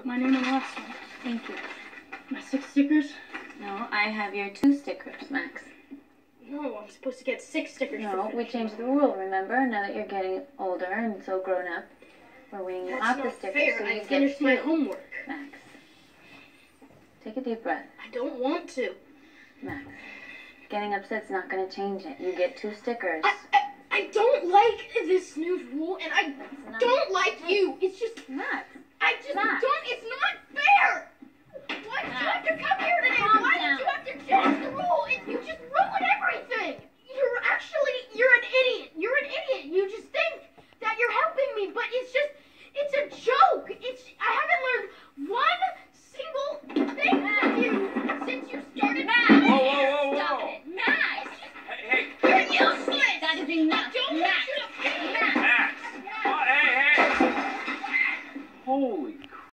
wrote my name on the last one. Thank you. My six stickers? No, I have your two stickers, Max. No, I'm supposed to get six stickers. No, we changed the rule, remember? Now that you're getting older and so grown up, we're weaning you off the stickers fair. so I you finished get my homework. Max. Take a deep breath. I don't want to. Max. Getting upset's not gonna change it. You get two stickers. I, I, I don't like this new rule, and I don't like you. It's just Max. Holy